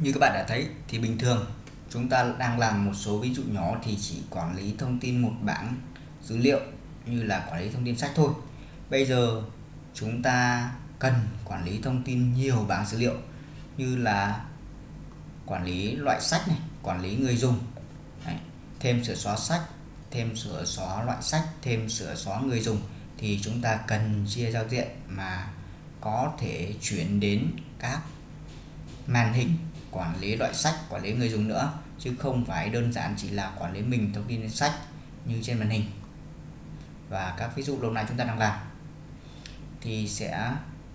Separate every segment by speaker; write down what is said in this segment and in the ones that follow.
Speaker 1: như các bạn đã thấy, thì bình thường chúng ta đang làm một số ví dụ nhỏ thì chỉ quản lý thông tin một bảng dữ liệu như là quản lý thông tin sách thôi bây giờ chúng ta cần quản lý thông tin nhiều bảng dữ liệu như là quản lý loại sách này, quản lý người dùng, Đấy. thêm sửa xóa sách, thêm sửa xóa loại sách, thêm sửa xóa người dùng thì chúng ta cần chia giao diện mà có thể chuyển đến các màn hình quản lý loại sách, quản lý người dùng nữa, chứ không phải đơn giản chỉ là quản lý mình thông tin sách như trên màn hình. Và các ví dụ lâu nay chúng ta đang làm thì sẽ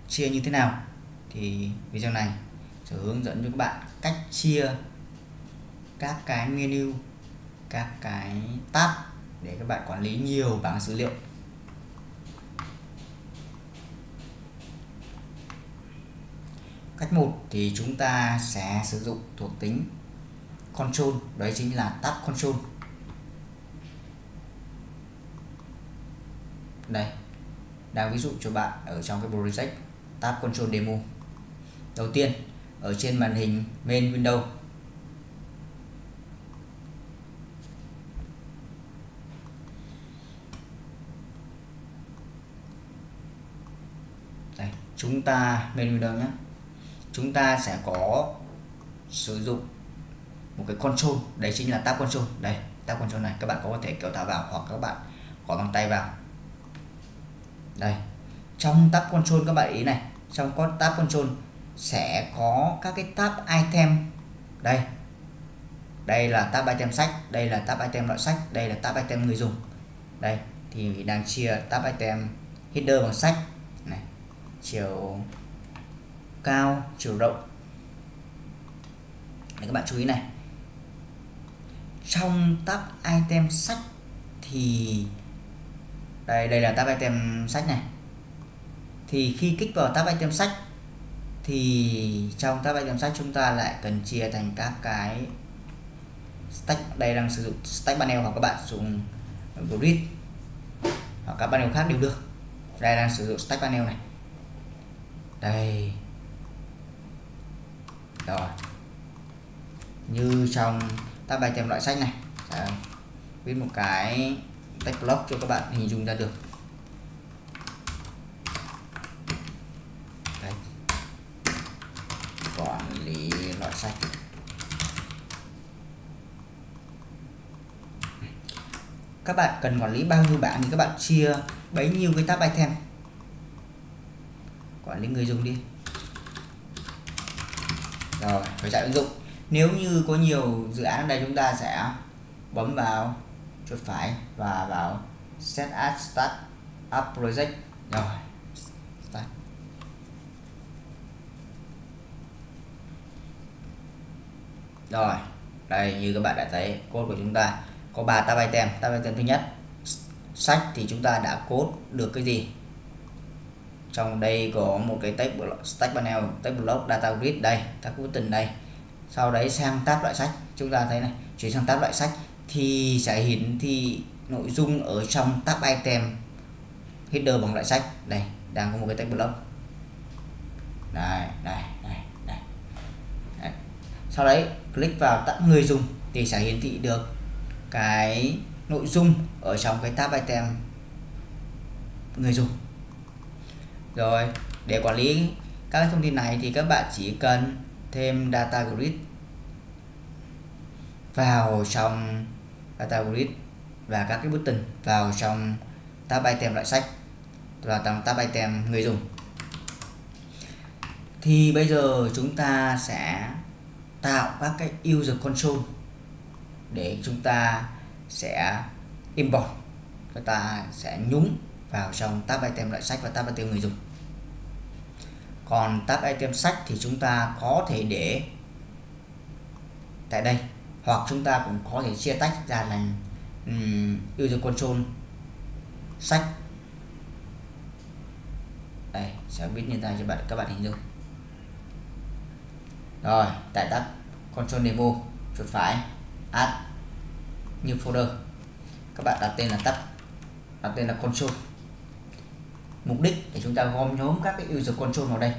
Speaker 1: chia như thế nào? Thì video này, sẽ hướng dẫn cho các bạn cách chia các cái menu, các cái tab để các bạn quản lý nhiều bảng dữ liệu. Cách một thì chúng ta sẽ sử dụng thuộc tính control, đấy chính là tab control. Đây, đang ví dụ cho bạn ở trong cái project tab control demo. Đầu tiên, ở trên màn hình main window. Đây, chúng ta main window nhé chúng ta sẽ có sử dụng một cái control. Đấy chính là tab control. Đây, tab control này, các bạn có thể kéo thả vào hoặc các bạn gõ bằng tay vào. Đây, trong tab control các bạn ý này, trong có tab control sẽ có các cái tab item. Đây đây là tab item sách, đây là tab item loại sách, đây là tab item người dùng. Đây, thì đang chia tab item header bằng sách. Này, chiều cao, chiều rộng. Để các bạn chú ý này. Trong tab item sách thì, đây đây là tab item sách này. Thì khi kích vào tab item sách thì trong tab item sách chúng ta lại cần chia thành các cái stack. Đây đang sử dụng stack panel hoặc các bạn dùng grid hoặc các panel khác đều được. Đây đang sử dụng stack panel này. Đây rồi. Như trong tab item loại sách này. Viết một cái text block cho các bạn hình dung ra được. Đấy. quản lý loại sách. Các bạn cần quản lý bao nhiêu bạn thì các bạn chia bấy nhiêu cái tab item. Quản lý người dùng đi rồi, phải chạy ứng dụng. Nếu như có nhiều dự án đây, chúng ta sẽ bấm vào chuột phải và vào set as start up project. Rồi, start. rồi, đây, như các bạn đã thấy, code của chúng ta có ba tab item. Tab item thứ nhất, sách thì chúng ta đã code được cái gì? Trong đây có một cái text stack panel text block data grid đây các cố tình đây. Sau đấy sang tab loại sách. Chúng ta thấy này, chuyển sang tab loại sách thì sẽ hiển thị nội dung ở trong tab item header bằng loại sách. Đây, đang có một cái text block. Đây đây đây đây. Đấy. sau đấy click vào tab người dùng thì sẽ hiển thị được cái nội dung ở trong cái tab item người dùng rồi, để quản lý các thông tin này thì các bạn chỉ cần thêm data grid vào trong data grid và các cái button vào trong tab item loại sách và trong tab item người dùng. Thì bây giờ chúng ta sẽ tạo các cái user control để chúng ta sẽ import, chúng ta sẽ nhúng vào trong tab item loại sách và tab item người dùng còn tab item sách thì chúng ta có thể để tại đây. Hoặc chúng ta cũng có thể chia tách ra thành um, user control sách. Đây sẽ biết như ta cho bạn các bạn hình dung. Rồi tại tab control demo chuột phải add new folder. Các bạn đặt tên là tab đặt tên là control mục đích để chúng ta gom nhóm các cái user control vào đây.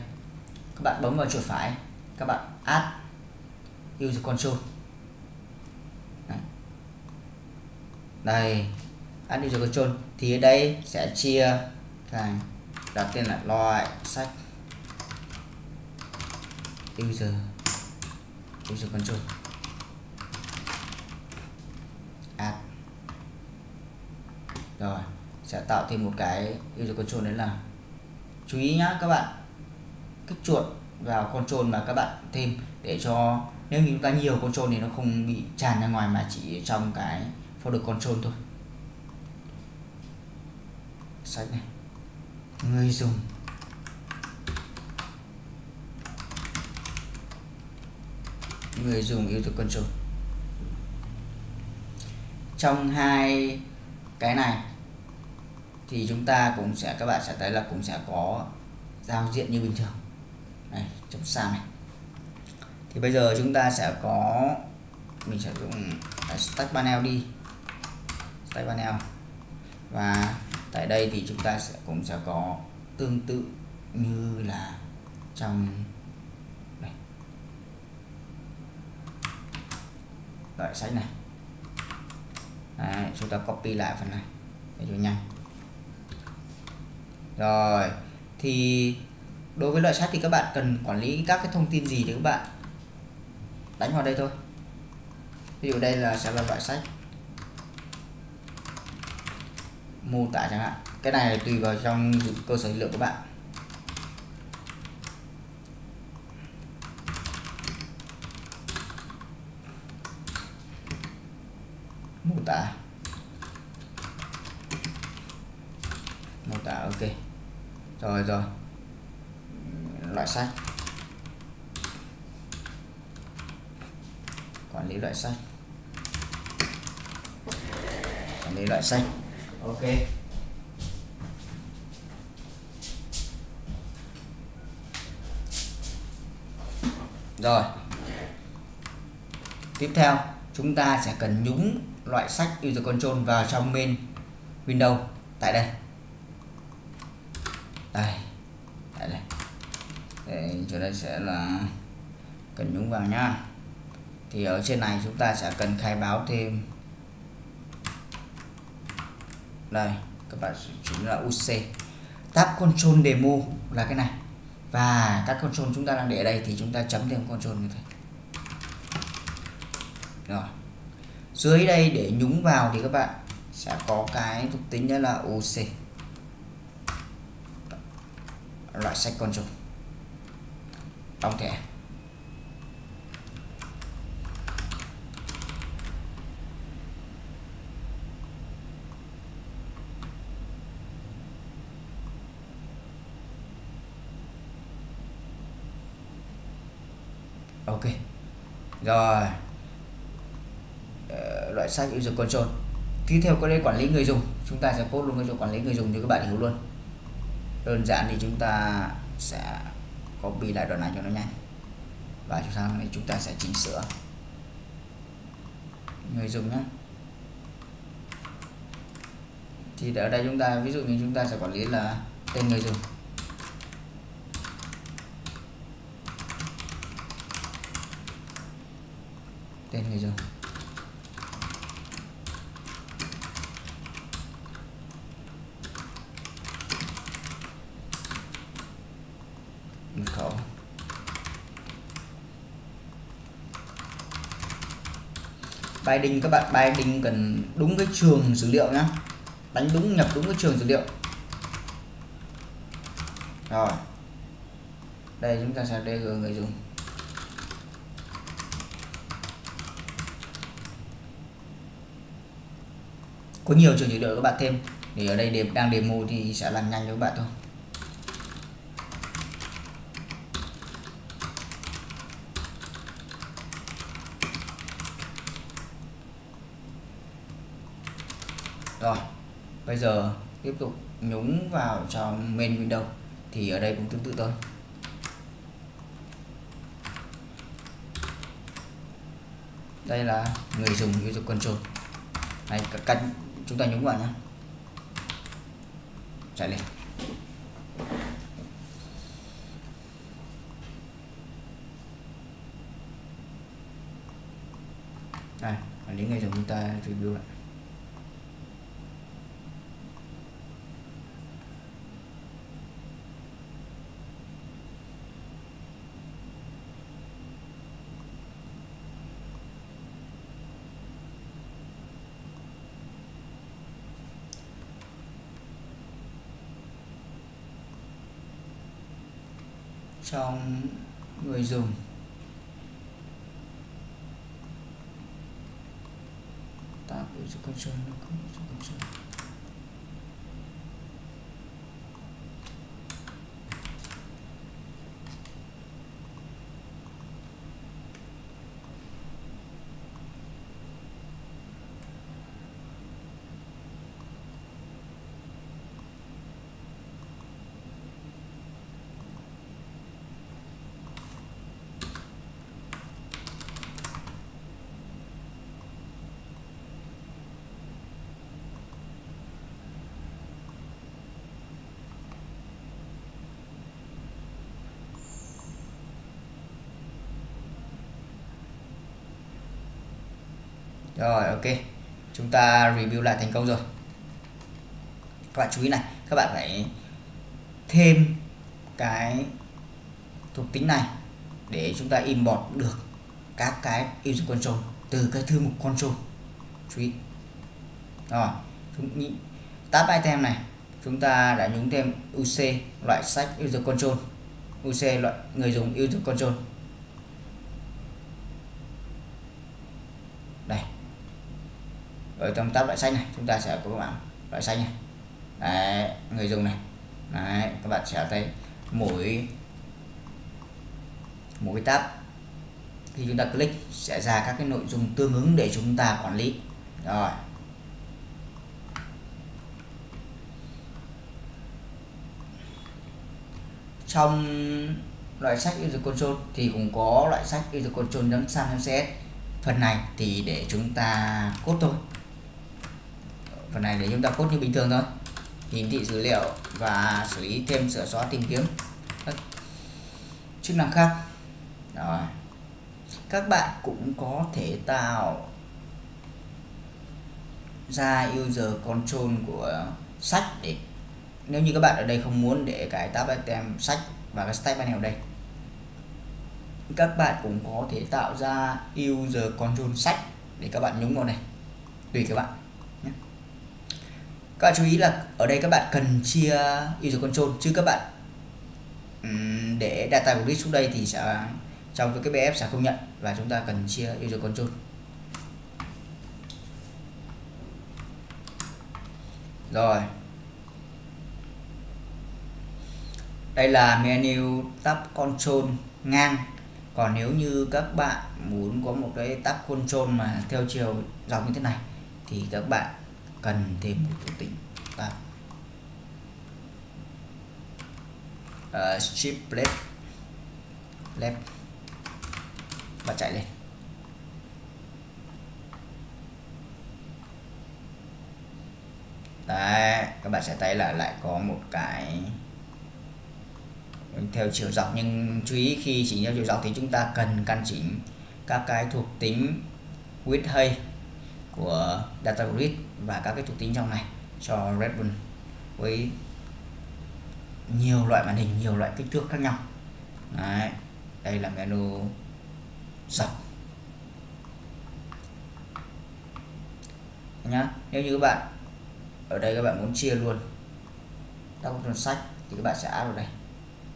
Speaker 1: Các bạn bấm vào chuột phải các bạn add user control. Đây, đây add user control. Thì ở đây sẽ chia thành đặt tên là loại sách. User user control. Add. Rồi sẽ tạo thêm một cái user control đấy là chú ý nhá các bạn. Kích chuột vào control mà các bạn thêm để cho nếu như chúng ta nhiều control thì nó không bị tràn ra ngoài mà chỉ trong cái folder control thôi. Sách này. Người dùng. Người dùng user control. Trong hai cái này thì chúng ta cũng sẽ các bạn sẽ thấy là cũng sẽ có giao diện như bình thường. Này trong sao này. Thì bây giờ chúng ta sẽ có mình sẽ dùng stack panel đi. Stack panel. Và tại đây thì chúng ta sẽ cũng sẽ có tương tự như là trong đây. loại sách này. Đấy, chúng ta copy lại phần này. Để cho nhanh rồi, thì đối với loại sách thì các bạn cần quản lý các cái thông tin gì thì các bạn đánh vào đây thôi. Ví dụ đây là sẽ là loại sách mô tả chẳng hạn. Cái này tùy vào trong cơ sở dữ liệu của bạn mô tả mô tả ok rồi rồi. Loại sách. Quản lý loại sách. Quản lý loại sách. Ok. Rồi. Tiếp theo chúng ta sẽ cần nhúng loại sách user control vào trong main window tại đây đây đây đây, chỗ đây sẽ là cần nhúng vào nhá. Thì ở trên này chúng ta sẽ cần khai báo thêm. Đây, các bạn chính là UC tab control demo là cái này. Và các control chúng ta đang để ở đây thì chúng ta chấm thêm control như thế. Rồi. Dưới đây để nhúng vào thì các bạn sẽ có cái thuộc tính đó là uc loại sách con control đóng thẻ. Ok. Rồi. Ờ, loại sách user control tiếp theo có đây quản lý người dùng. Chúng ta sẽ cốt luôn cái chỗ quản lý người dùng cho các bạn hiểu luôn đơn giản thì chúng ta sẽ copy lại đoạn này cho nó nhanh. Và chúng ta chúng ta sẽ chỉnh sửa. Người dùng nhé. Thì ở đây chúng ta, ví dụ như chúng ta sẽ quản lý là tên người dùng. Tên người dùng. Binding các bạn binding cần đúng cái trường dữ liệu nhá. Đánh đúng, nhập đúng cái trường dữ liệu. Rồi. Đây, chúng ta sẽ dg người dùng. Có nhiều trường dữ liệu các bạn thêm. Thì ở đây đang demo thì sẽ làm nhanh cho các bạn thôi. Rồi, bây giờ tiếp tục nhúng vào trong main window, thì ở đây cũng tương tự thôi. Đây là người dùng user control. Này cách chúng ta nhúng vào nhé chạy lên. Đây, quản lý người dùng chúng ta review lại. Trong người dùng. Tab user control. Rồi, ok. Chúng ta review lại thành công rồi. Các bạn chú ý này, các bạn phải thêm cái thuộc tính này để chúng ta import được các cái user control từ cái thư mục control. Chú ý. Rồi, chúng tab item này, chúng ta đã nhúng thêm UC loại sách user control. UC loại người dùng user control đây ở trong tab loại sách này chúng ta sẽ có các bạn loại sách này. Đấy, người dùng này. Đấy, các bạn sẽ thấy mỗi mỗi tab khi chúng ta click sẽ ra các cái nội dung tương ứng để chúng ta quản lý. Rồi. Trong loại sách user control thì cũng có loại sách user control.sam.cs phần này thì để chúng ta cốt thôi phần này để chúng ta cốt như bình thường thôi. Hiển thị dữ liệu và xử lý thêm sửa xóa tìm kiếm. Các chức năng khác. Rồi. Các bạn cũng có thể tạo ra user control của sách để, nếu như các bạn ở đây không muốn để cái tab item sách và cái stack panel ở đây. Các bạn cũng có thể tạo ra user control sách để các bạn nhúng vào này. Tùy các bạn các bạn chú ý là ở đây các bạn cần chia user control. Chứ các bạn để data của list xuống đây thì sẽ, trong cái BF sẽ không nhận và chúng ta cần chia user control. Rồi. Đây là menu tab control ngang. Còn nếu như các bạn muốn có một cái tab control mà theo chiều dọc như thế này, thì các bạn cần thêm một thuộc tính ta uh, ờ, strip left left và chạy lên. Đấy các bạn sẽ thấy là lại có một cái theo chiều dọc nhưng chú ý khi chỉnh theo chiều dọc thì chúng ta cần căn chỉnh các cái thuộc tính width hay của data grid và các cái thuộc tính trong này cho Red Bull với nhiều loại màn hình nhiều loại kích thước khác nhau. Đấy, đây là menu dọc. Nhá nếu như các bạn ở đây các bạn muốn chia luôn các con sách thì các bạn sẽ áp vào đây.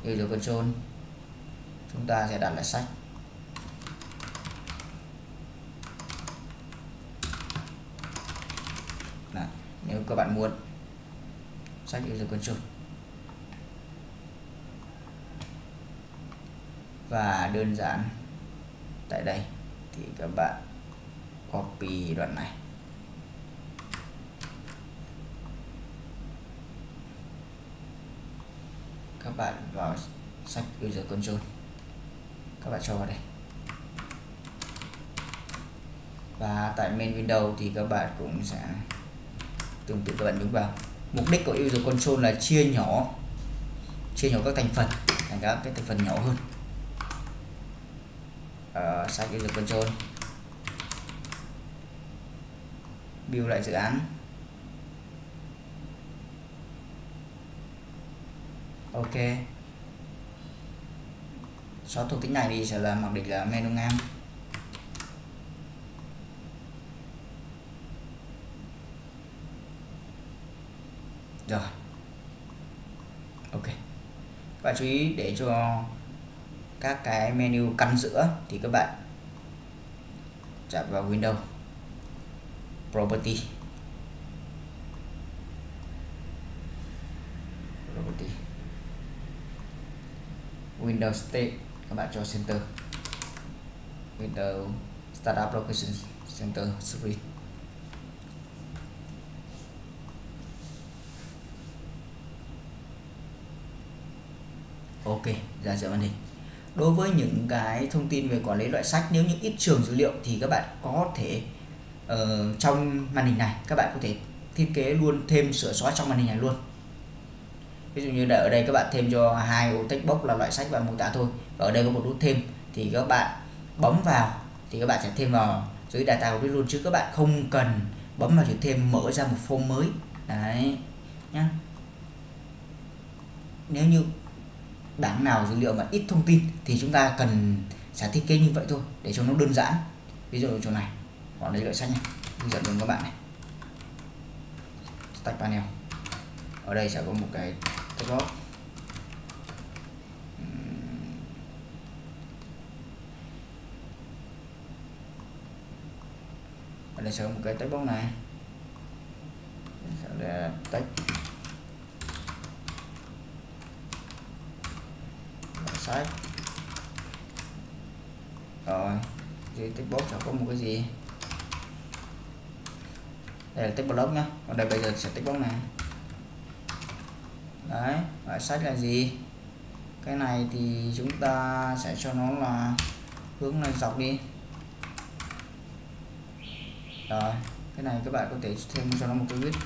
Speaker 1: User control chúng ta sẽ đặt lại sách Đó, nếu các bạn muốn. Sách user control và đơn giản tại đây thì các bạn copy đoạn này. Các bạn vào sách user control các bạn cho vào đây. Và tại main window thì các bạn cũng sẽ tương tự các bạn nhúng vào. Mục đích của user control là chia nhỏ chia nhỏ các thành phần, thành các cái thành phần nhỏ hơn. Ờ, Ở sách user control. Build lại dự án. Ok. Xóa thuộc tính này đi, sẽ là mặc định là menu ngang rồi ok các bạn chú ý để cho các cái menu căn giữa thì các bạn chạm vào Windows Property. Property. Windows State, các bạn cho Center. Windows Startup Location Center Screen Ok ra giữa màn hình. Đối với những cái thông tin về quản lý loại sách nếu như ít trường dữ liệu thì các bạn có thể uh, trong màn hình này các bạn có thể thiết kế luôn thêm sửa xóa trong màn hình này luôn. Ví dụ như là ở đây các bạn thêm cho hai ô text box là loại sách và mô tả thôi. Và ở đây có một nút thêm thì các bạn bấm vào thì các bạn sẽ thêm vào dưới data của luôn chứ các bạn không cần bấm vào chữ thêm mở ra một form mới. Đấy nhá. Nếu như đáng nào dữ liệu mà ít thông tin thì chúng ta cần sẽ thiết kế như vậy thôi, để cho nó đơn giản. Ví dụ chỗ này còn lấy loại sách này, hướng dẫn đến các bạn này. Stack panel. Ở đây sẽ có một cái text ở đây sẽ có một cái tách box này sẽ là tách sách rồi dưới tiếp bốt sẽ có một cái gì? Đây là tiếp block nhá. Còn đây bây giờ sẽ tiếp block này. Đấy loại sách là gì? Cái này thì chúng ta sẽ cho nó là hướng lên dọc đi. Rồi, cái này các bạn có thể thêm cho nó một cái width.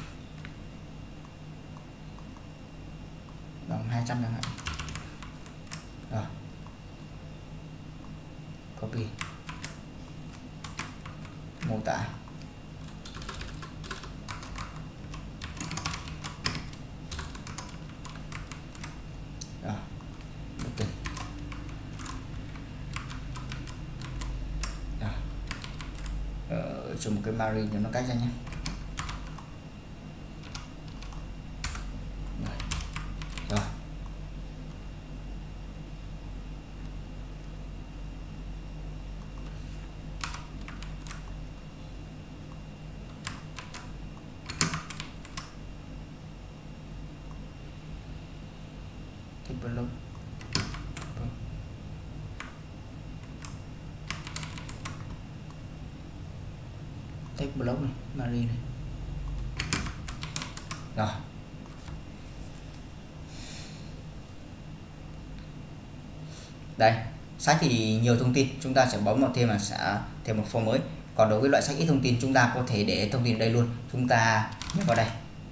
Speaker 1: Bằng 200 chẳng hạn rồi copy. Mô tả. Rồi bất rồi cho một cái margin cho nó cách ra nhé rồi develop text block này Mary này. Rồi. Đây, sách thì nhiều thông tin, chúng ta sẽ bấm vào thêm là sẽ thêm một form mới. Còn đối với loại sách ít thông tin, chúng ta có thể để thông tin ở đây luôn. Chúng ta nhấp vào đây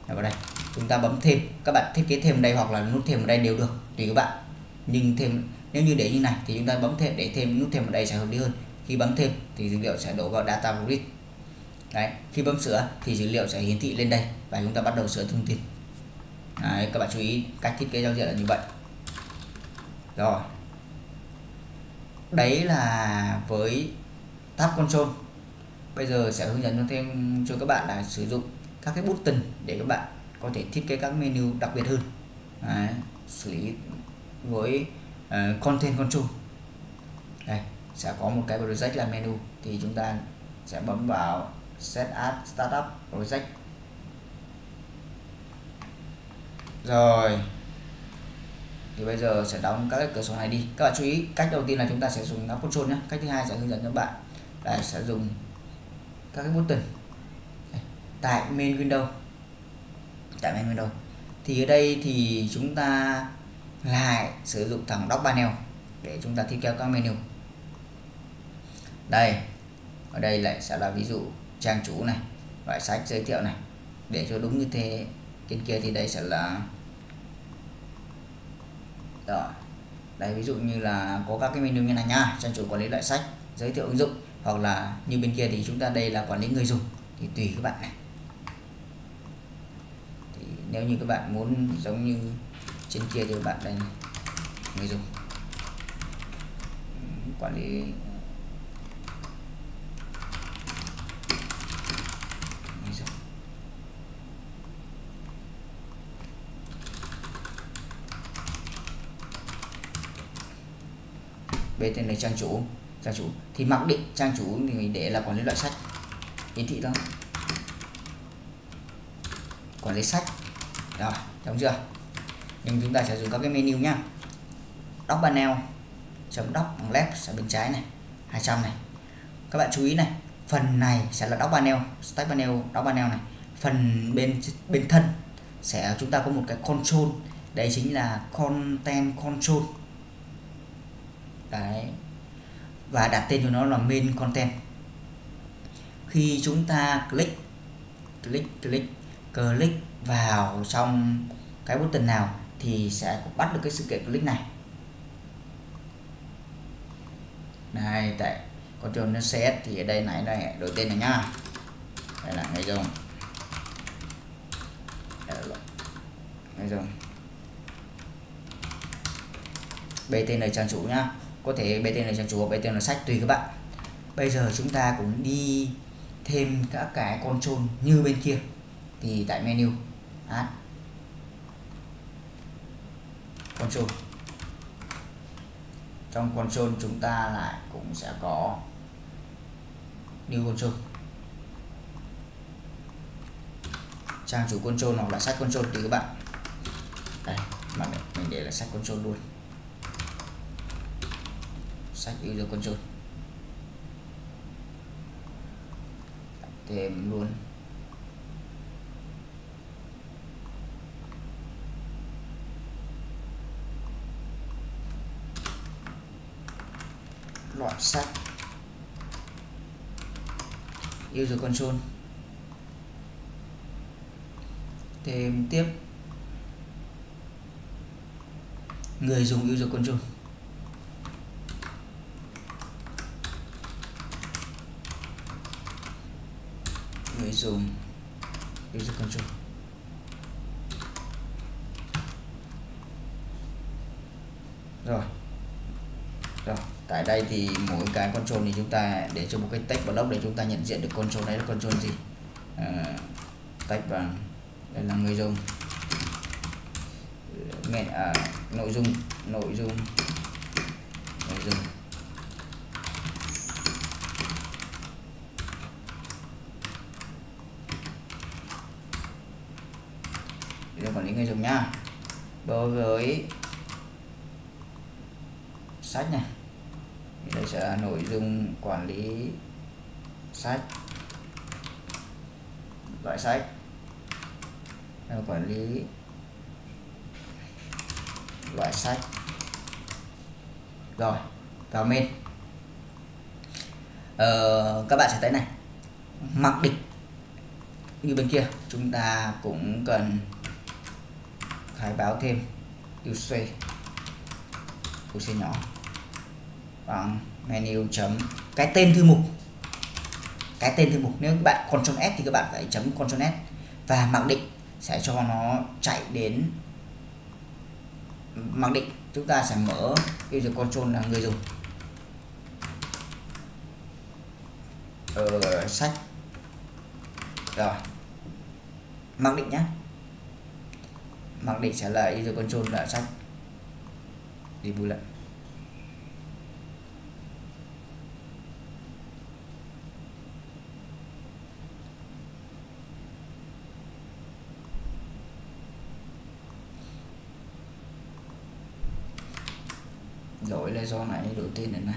Speaker 1: nhấp vào đây. Chúng ta bấm thêm, các bạn thiết kế thêm đây hoặc là nút thêm ở đây đều được, tùy các bạn. Nhưng thêm, nếu như để như này thì chúng ta bấm thêm, để thêm nút thêm ở đây sẽ hợp lý hơn. Khi bấm thêm thì dữ liệu sẽ đổ vào data grid đấy khi bấm sửa thì dữ liệu sẽ hiển thị lên đây và chúng ta bắt đầu sửa thông tin. Đấy, các bạn chú ý cách thiết kế giao diện là như vậy. Rồi. Đấy là với tab control. Bây giờ sẽ hướng dẫn thêm cho các bạn là sử dụng các cái button để các bạn có thể thiết kế các menu đặc biệt hơn. Đấy, xử lý với uh, content control. Đây sẽ có một cái project là menu thì chúng ta sẽ bấm vào set add startup project. Rồi. Thì bây giờ sẽ đóng các cái cửa sổ này đi. Các bạn chú ý, cách đầu tiên là chúng ta sẽ dùng các control nhé. Cách thứ hai sẽ hướng dẫn cho bạn là sẽ dùng các cái button. Tại main window. Tại main window. Thì ở đây thì chúng ta lại sử dụng thằng dock panel để chúng ta thiết kế các menu. Đây, ở đây lại sẽ là ví dụ trang chủ này loại sách giới thiệu này. Để cho đúng như thế trên kia thì đây sẽ là đó, đây ví dụ như là có các cái menu như này nha. Trang chủ quản lý loại sách giới thiệu ứng dụng. Hoặc là như bên kia thì chúng ta đây là quản lý người dùng. Thì tùy các bạn này. Nếu như các bạn muốn giống như trên kia thì các bạn đây này. người dùng. Quản lý người dùng về tên này trang chủ trang chủ. Thì mặc định trang chủ thì để là quản lý loại sách. Hiển thị đó. Quản lý sách. Rồi đúng chưa? Nhưng chúng ta sẽ dùng các cái menu nhá. Dock panel, chấm dock bằng left ở bên trái này 200 này. Các bạn chú ý này, phần này sẽ là dock panel, stack panel dock panel này. Phần bên bên thân sẽ, chúng ta có một cái control. Đấy chính là content control đấy và đặt tên cho nó là main content. Khi chúng ta click click click click vào trong cái button nào thì sẽ bắt được cái sự kiện click này. Này, tại control nó set thì ở đây này đây đổi tên này nhá. Đây là ngay dùng. Ngay dùng btn trang chủ nhá có thể btn trang chủ hoặc btn sách tùy các bạn. Bây giờ chúng ta cũng đi thêm các cái control như bên kia. Thì tại menu. Add control trong control chúng ta lại cũng sẽ có new control trang chủ control hoặc là sách control tùy các bạn. Đây mà mình, mình để là sách control luôn sách user control thêm luôn. Loại sách. User console thêm tiếp. Người dùng user control người dùng user control. Rồi. Rồi tại đây thì mỗi cái control thì chúng ta để cho một cái text block để chúng ta nhận diện được control đấy là control gì. À, text bằng đây là người dùng mẹ à, nội dung nội dung nội dung để quản lý người dùng nhá đối với sách này đây sẽ là nội dung quản lý sách loại sách. Đây là quản lý loại sách. Rồi vào main. Ờ, các bạn sẽ thấy này mặc định. Như bên kia chúng ta cũng cần khai báo thêm. Uc uc nhỏ. Bằng menu chấm cái tên thư mục. Cái tên thư mục. Nếu các bạn Ctrl S thì các bạn phải chấm Ctrl S. Và mặc định sẽ cho nó chạy đến mặc định. Chúng ta sẽ mở user control là người dùng. Ở sách. Rồi. Mặc định nhé mặc định sẽ là user control là sách đi bù lại. Lỗi là do này, đổi tên đến này.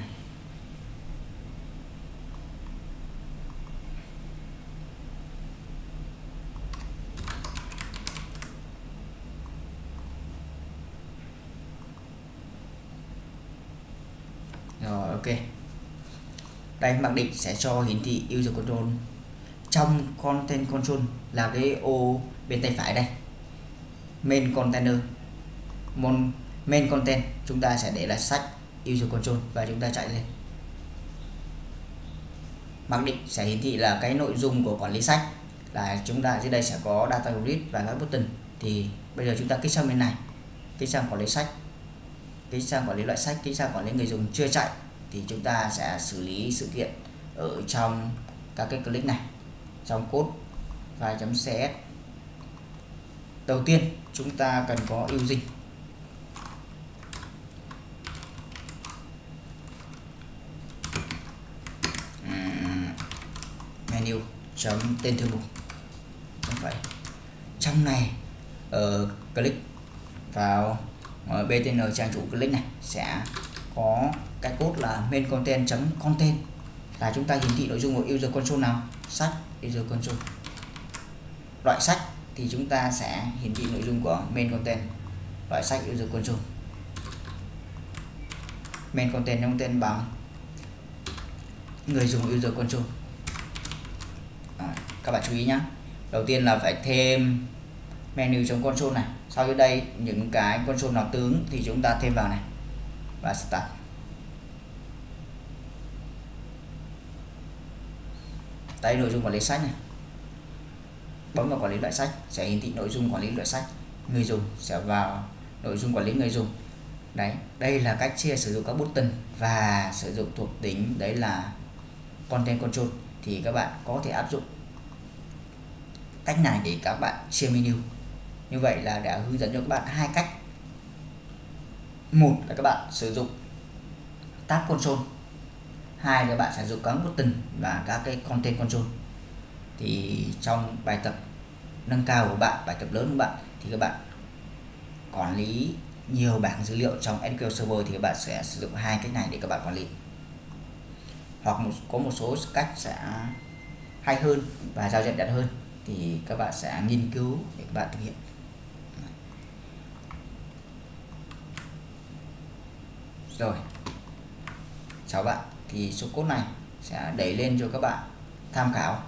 Speaker 1: Rồi, ok. Đây, mặc định sẽ cho hiển thị user control. Trong content control là cái ô bên tay phải đây. Main container. Mon, main content, chúng ta sẽ để là sách user control và chúng ta chạy lên. Mặc định sẽ hiển thị là cái nội dung của quản lý sách. Là chúng ta dưới đây sẽ có data grid và các button. Thì bây giờ chúng ta kích sang bên này. Kích sang quản lý sách cái sang quản lý loại sách cái sang quản lý người dùng chưa chạy thì chúng ta sẽ xử lý sự kiện ở trong các cái click này trong code file.cs đầu tiên chúng ta cần có using menu chấm tên thư mục. Không phải. Trong này ở uh, click vào btn trang chủ click này sẽ có cái cốt là main content chấm content. Là chúng ta hiển thị nội dung của user console nào? Sách user console loại sách thì chúng ta sẽ hiển thị nội dung của main content. Loại sách user console main content trong tên bằng người dùng user console à, các bạn chú ý nhé đầu tiên là phải thêm menu trong console này sau đây, những cái con số nó tướng thì chúng ta thêm vào này. Và start. Đây nội dung quản lý sách này. Bấm vào quản lý loại sách, sẽ hiển thị nội dung quản lý loại sách. Người dùng sẽ vào nội dung quản lý người dùng. Đấy, đây là cách chia sử dụng các button và sử dụng thuộc tính, đấy là content control. Thì các bạn có thể áp dụng cách này để các bạn chia menu như vậy là đã hướng dẫn cho các bạn hai cách. Một là các bạn sử dụng tab console hai là bạn sử dụng các button và các cái content console thì trong bài tập nâng cao của bạn, bài tập lớn của bạn, thì các bạn quản lý nhiều bảng dữ liệu trong SQL Server thì các bạn sẽ sử dụng hai cách này để các bạn quản lý. Hoặc một, có một số cách sẽ hay hơn và giao diện đẹp hơn thì các bạn sẽ nghiên cứu để các bạn thực hiện. Rồi. Chào bạn. Thì số code này sẽ đẩy lên cho các bạn tham khảo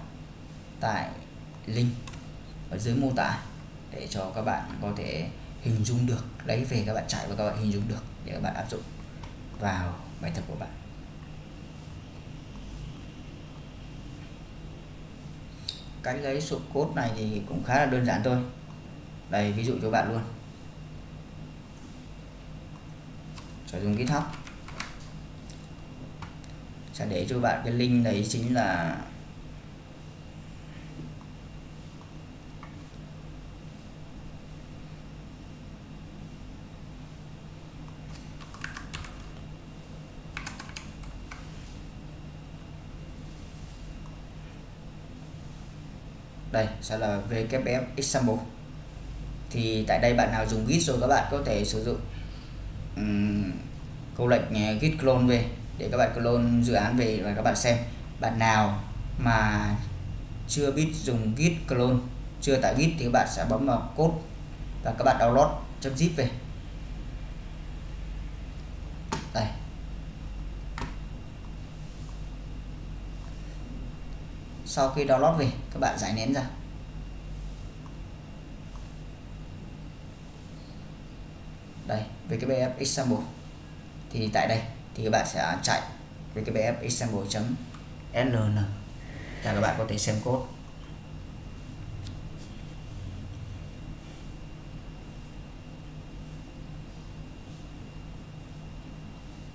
Speaker 1: tại link ở dưới mô tả để cho các bạn có thể hình dung được, lấy về các bạn chạy và các bạn hình dung được để các bạn áp dụng vào bài tập của bạn. Cách lấy số code này thì cũng khá là đơn giản thôi. Đây, ví dụ cho bạn luôn. Sử dụng GitHub sẽ để cho bạn cái link đấy chính là đây, sẽ là VKF example thì tại đây bạn nào dùng git rồi các bạn có thể sử dụng câu lệnh ờ, git clone về, để các bạn clone dự án về và các bạn xem. Bạn nào mà chưa biết dùng git clone, chưa tải git thì các bạn sẽ bấm vào code và các bạn download zip về. Đây. Sau khi download về, các bạn giải nén ra. Đây wbf example thì tại đây, thì các bạn sẽ chạy wbf example.ln là các bạn có thể xem code.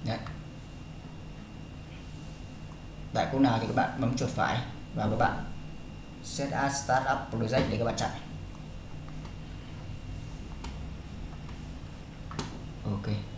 Speaker 1: Đấy. Tại code nào thì các bạn bấm chuột phải và các bạn set as startup project để các bạn chạy. okay.